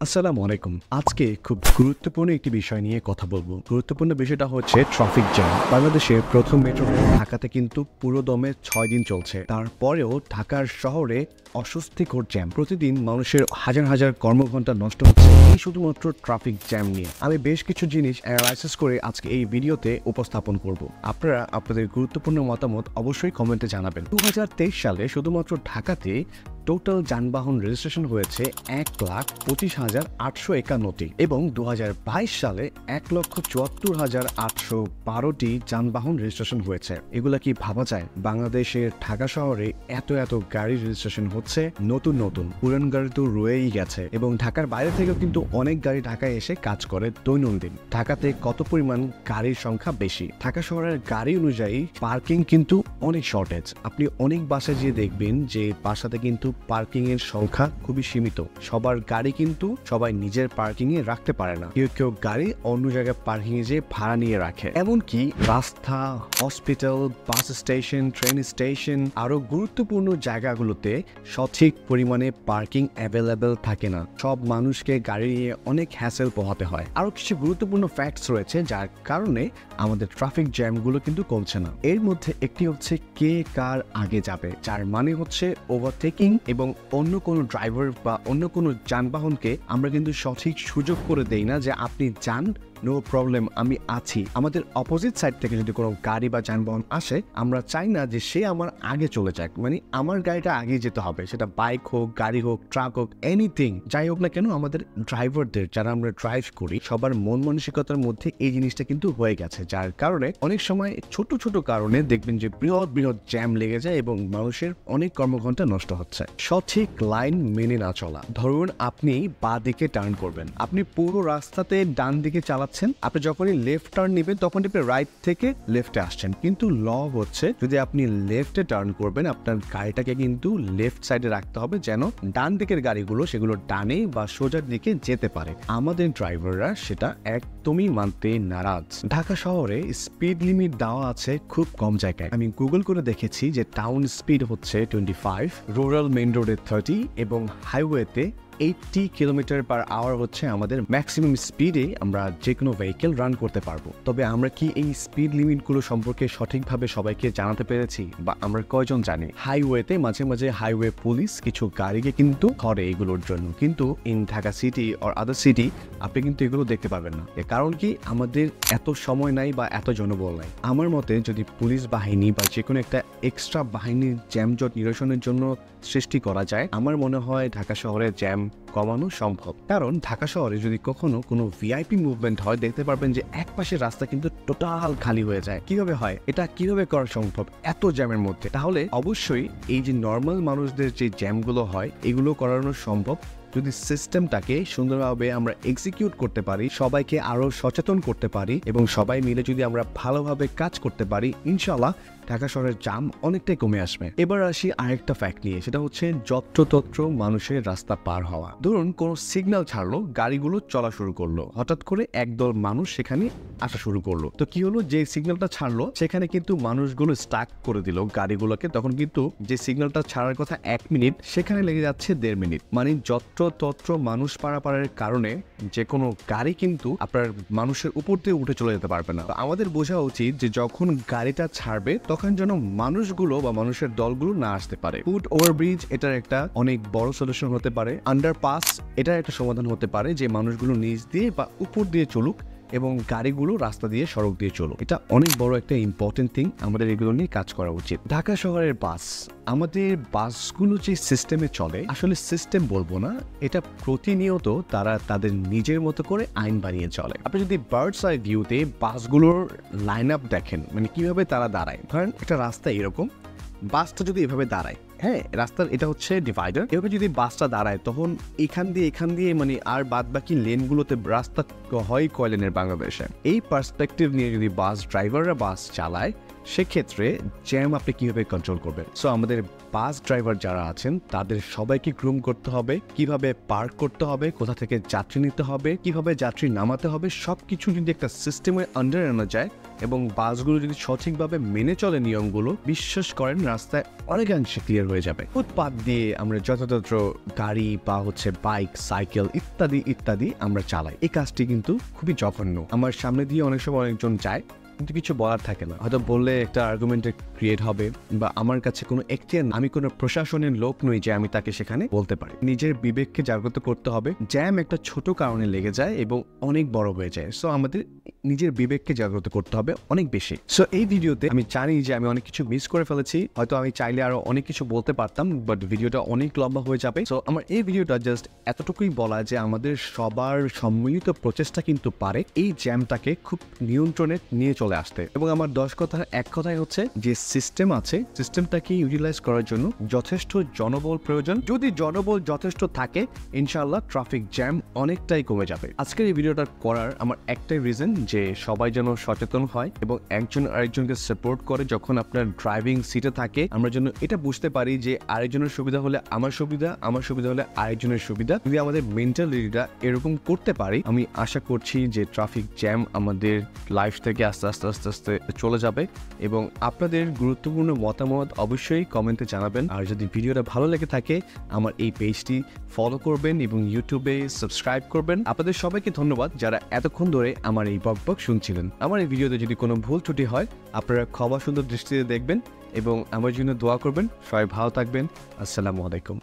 আসসালামু আলাইকুম। আজকে খুব গুরুত্বপূর্ণ একটি বিষয় নিয়ে কথা বলব। গুরুত্বপূর্ণ বিষয়টা হচ্ছে ট্রাফিক জ্যাম। বাংলাদেশে প্রথম মেট্রো ঢাকাতে কিন্তু পুরো দমে ছয় দিন চলছে। তারপরেও ঢাকার শহরে অস্বস্তিকর জ্যাম। প্রতিদিন মানুষের হাজার হাজার কর্মঘণ্টা নষ্ট হচ্ছে। এই শুধুমাত্র ট্রাফিক জ্যাম নিয়ে। আমি বেশ কিছু জিনিস অ্যানালাইসিস করে আজকে এই ভিডিওতে উপস্থাপন করব। আপনারা আপনাদের গুরুত্বপূর্ণ মতামত অবশ্যই কমেন্টে জানাবেন। দু হাজার তেইশ সালে শুধুমাত্র ঢাকাতে টোটাল যানবাহন রেজিস্ট্রেশন হয়েছে এক লাখ পঁচিশ হাজার আটশো একান্নটি এবং দু হাজার বাইশ সালে এক লক্ষ চুয়াত্তর হাজার আটশো বারোটি যানবাহন রেজিস্ট্রেশন হয়েছে। এগুলা কি ভাবা যায়? বাংলাদেশের ঢাকা শহরে এত এত গাড়ি রেজিস্ট্রেশন হচ্ছে? নতুন নতুন। পুরান গাড়ি তো রয়েই গেছে এবং ঢাকার বাইরে থেকেও কিন্তু অনেক গাড়ি ঢাকায় এসে কাজ করে দৈনন্দিন। ঢাকাতে কত পরিমাণ গাড়ির সংখ্যা বেশি? ঢাকা শহরের গাড়ি অনুযায়ী পার্কিং কিন্তু অনেক শর্টেজ আপনি অনেক বাসায় যেয়ে দেখবেন যে বাসাতে কিন্তু পার্কিং এর সংখ্যা খুবই সীমিত। সবার গাড়ি কিন্তু সবাই নিজের পার্কিং এ রাখতে পারে না। কেউ কেউ গাড়ি অন্য জায়গায় পার্কিং এ যে ভাড়া নিয়ে রাখে। এমনকি রাস্তা hospital bus station train station আরও গুরুত্বপূর্ণ জায়গাগুলোতে সঠিক পরিমাণে পার্কিং অ্যাভেলেবেল থাকে না। সব মানুষকে গাড়ি নিয়ে অনেক হ্যাসেল পোহাতে হয়। আরও কিছু গুরুত্বপূর্ণ ফ্যাক্টস রয়েছে যার কারণে আমাদের ট্রাফিক জ্যামগুলো কিন্তু কমছে না। এর মধ্যে একটি হচ্ছে কে কার আগে যাবে, যার মানে হচ্ছে ওভারটেকিং এবং অন্য কোনো ড্রাইভার বা অন্য কোনো যানবাহনকে আমরা কিন্তু সঠিক সুযোগ করে দেই না যে আপনি যান নো প্রবলেম আমি আছি। আমাদের অপোজিট সাইড থেকে যদি কোনো গাড়ি বা যানবাহন আসে, আমরা চাই না যে সে আমার আগে চলে যাক। মানে আমার গাড়িটা আগে যেতে হবে। সেটা বাইক হোক, গাড়ি হোক ট্রাক হোক এনিথিং যাই হোক না কেন, আমাদের ড্রাইভারদের যারা আমরা ড্রাইভ করি, সবার মন মানসিকতার মধ্যে এই জিনিসটা কিন্তু হয়ে গেছে। যার কারণে অনেক সময় ছোট ছোট কারণে দেখবেন যে বৃহৎ বৃহৎ জ্যাম লেগে যায় এবং মানুষের অনেক কর্মঘণ্টা নষ্ট হচ্ছে। সঠিক লাইন মেনে না চলা। ধরুন আপনি বা দিকে টার্ন করবেন। আপনি পুরো রাস্তাতে ডান দিকে চালাচ্ছেন আপনি যখনই লেফট টার্ন নেবেন, তখন আপনি রাইট থেকে লেফটে আসছেন। কিন্তু ল হচ্ছে, যদি আপনি লেফটে টার্ন করবেন, আপনার গাড়িটাকে কিন্তু লেফট সাইডে রাখতে হবে, যেন ডান দিকের গাড়িগুলো সেগুলো ডানে বা সোজার দিকে যেতে পারে। আমাদের ড্রাইভাররা সেটা একদমই মানতে নারাজ। ঢাকা শহরে স্পিড লিমিট দেওয়া আছে খুব কম জায়গায়। আমি গুগল করে দেখেছি যে টাউন স্পিড হচ্ছে টোয়েন্টি ফাইভ রুরাল মেন রোডে থার্টি এবং হাইওয়েতে এইটটি কিলোমিটার পার আওয়ার হচ্ছে আমাদের ম্যাক্সিমাম স্পিডে আমরা যে কোনো ভেহিকেল রান করতে পারব। তবে আমরা কি এই স্পিড লিমিটগুলো সম্পর্কে সঠিকভাবে সবাইকে জানাতে পেরেছি বা আমরা কয়জন জানি? হাইওয়েতে মাঝে মাঝে হাইওয়ে পুলিশ কিছু গাড়িকে কিন্তু ধরে এগুলোর জন্য। কিন্তু in Dhaka city or other city আপনি কিন্তু এগুলো দেখতে পাবেন না। এর কারণ কি? আমাদের এত সময় নাই বা এত জনবল নাই। আমার মতে যদি পুলিশ বাহিনী বা যে কোনো একটা এক্সট্রা বাহিনীর জ্যামজট নিরসনের জন্য সৃষ্টি করা যায়, আমার মনে হয় ঢাকা শহরের জ্যাম কমানো সম্ভব। কারণ ঢাকা শহরে যদি কখনো কোনো ভিআইপি মুভমেন্ট হয়, দেখতে পারবেন যে এক পাশের রাস্তা কিন্তু টোটাল খালি হয়ে যায়। কীভাবে হয়? এটা কীভাবে করা সম্ভব? এত জ্যামের মধ্যে। তাহলে অবশ্যই এই যে নর্মাল মানুষদের যে জ্যামগুলো হয়, এগুলো করানো সম্ভব। যদি সিস্টেমটাকে সুন্দরভাবে আমরা এক্সিকিউট করতে পারি, সবাইকে আরও সচেতন করতে পারি এবং সবাই মিলে যদি আমরা ভালোভাবে কাজ করতে পারি ইনশাল্লাহ ঢাকা শহরের জাম অনেকটাই কমে আসবে। এবার আসি আরেকটা ফ্যাক্ট নিয়ে, সেটা হচ্ছে যত্রতত্র মানুষের রাস্তা পার হওয়া। ধরুন কোনো সিগন্যাল ছাড়লো, গাড়িগুলো চলা শুরু করল। হঠাৎ করে একদল মানুষ সেখানে আসা শুরু করল। তো কি হলো? যে সিগন্যালটা ছাড়লো, সেখানে কিন্তু মানুষগুলো স্টাক করে দিল গাড়িগুলোকে। তখন কিন্তু যে সিগন্যালটা ছাড়ার কথা এক মিনিট, সেখানে লেগে যাচ্ছে দেড় মিনিট। মানে যত্র তত্র মানুষ পারাপারের কারণে যে কোনো গাড়ি কিন্তু আপনার মানুষের উপর দিয়ে উঠে চলে যেতে পারবে না। আমাদের বোঝা উচিত যে যখন গাড়িটা ছাড়বে, তখন যেন মানুষগুলো বা মানুষের দলগুলো না আসতে পারে। ফুট ওভারব্রিজ এটার একটা অনেক বড় সলিউশন হতে পারে। আন্ডার পাস এটার একটা সমাধান হতে পারে যে মানুষগুলো নিচ দিয়ে বা উপর দিয়ে চলুক। এবং গাড়িগুলো রাস্তা দিয়ে সড়ক দিয়ে চলো। এটা অনেক বড় একটা ইম্পর্টেন্ট থিং আমাদের এগুলো নিয়ে কাজ করা উচিত। ঢাকা শহরের বাস, আমাদের বাসগুলো যে সিস্টেমে চলে, আসলে সিস্টেম বলব না, এটা প্রতিনিয়ত তারা তাদের নিজের মতো করে আইন বানিয়ে চলে। আপনি যদি বার্ডস আই ভিউতে বাসগুলোর লাইন আপ দেখেন মানে কীভাবে তারা দাঁড়ায়, ধরেন একটা রাস্তা এরকম, বাসটা যদি এভাবে দাঁড়ায় হ্যাঁ রাস্তার এটা হচ্ছে ডিভাইডার এভাবে যদি বাসটা দাঁড়ায়, তখন এখান দিয়ে এখান দিয়ে মানে আর বাদ বাকি লেনগুলোতে রাস্তা হয় কয় লেনের বাংলাদেশে। এই পার্সপেক্টিভ নিয়ে যদি বাস ড্রাইভাররা বাস চালায়, সেক্ষেত্রে জ্যাম আপনি কীভাবে কন্ট্রোল করবেন? সো আমাদের বাস ড্রাইভার যারা আছেন, তাদের সবাইকে গ্রুম করতে হবে, কীভাবে পার্ক করতে হবে, কোথা থেকে যাত্রী নিতে হবে, কীভাবে যাত্রী নামাতে হবে সব কিছু যদি একটা সিস্টেমে আন্ডার আনা যায় এবং বাসগুলো যদি সঠিকভাবে মেনে চলে নিয়মগুলো, বিশ্বাস করেন রাস্তায় অনেকাংশে ক্লিয়ার হয়ে যাবে। ফুটপাত দিয়ে আমরা যথাযথ গাড়ি বা হচ্ছে বাইক সাইকেল ইত্যাদি ইত্যাদি আমরা চালাই। এই কাজটি কিন্তু খুবই জঘন্য। আমার সামনে দিয়ে অনেক সময় অনেকজন যায়, কিন্তু কিছু বলার থাকে না। হয়তো বললে একটা আর্গুমেন্টের ক্রিয়েট হবে বা আমার কাছে কোনো এখতিয়ার না- আমি কোনো প্রশাসনের লোক নই যে আমি তাকে সেখানে বলতে পারি। নিজের বিবেককে জাগ্রত করতে হবে। জ্যাম একটা ছোট কারণে লেগে যায় এবং অনেক বড় হয়ে যায়। সো আমাদের নিজের বিবেককে জাগ্রত করতে হবে অনেক বেশি। সো এই ভিডিওতে আমি জানি যে আমি অনেক কিছু মিস করে ফেলেছি। হয়তো আমি চাইলে আরও অনেক কিছু বলতে পারতাম বাট ভিডিওটা অনেক লম্বা হয়ে যাবে। সো আমার এই ভিডিওটা জাস্ট এতটুকুই বলা যে আমাদের সবার সম্মিলিত প্রচেষ্টা কিন্তু পারে এই জ্যামটাকে খুব নিয়ন্ত্রণে নিয়ে চলে আসতে। এবং আমার দশ কথার এক কথাই হচ্ছে যে সিস্টেম আছে সিস্টেমটাকে ইউটিলাইজ করার জন্য যথেষ্ট জনবল প্রয়োজন। যদি জনবল যথেষ্ট থাকে ইনশাল্লাহ ট্রাফিক জ্যাম অনেকটাই কমে যাবে। আজকের এই ভিডিওটা করার আমার একটাই রিজন যে সবাই যেন সচেতন হয় এবং একজন আরেকজনকে সাপোর্ট করে যখন আপনার ড্রাইভিং সিটে থাকে, আমরা যেন এটা বুঝতে পারি যে আরেকজনের সুবিধা হলে আমার সুবিধা আমার সুবিধা হলে আরেকজনের সুবিধা। যদি আমাদের মেন্টালিটিটা এরকম করতে পারি, আমি আশা করছি যে ট্রাফিক জ্যাম আমাদের লাইফ থেকে আস্তে আস্তে আস্তে আস্তে চলে যাবে এবং আপনাদের গুরুত্বপূর্ণ মতামত অবশ্যই কমেন্টে জানাবেন। আর যদি ভিডিওটা ভালো লেগে থাকে, আমার এই পেজটি ফলো করবেন এবং ইউটিউবে সাবস্ক্রাইব করবেন। আপনাদের সবাইকে ধন্যবাদ যারা এতক্ষণ ধরে আমার এই বকবক শুনছিলেন। আমার এই ভিডিওতে যদি কোনো ভুল ত্রুটি হয়, আপনারা ক্ষমা সুন্দর দৃষ্টিতে দেখবেন এবং আমার জন্য দোয়া করবেন। সবাই ভালো থাকবেন। আসসালামু আলাইকুম।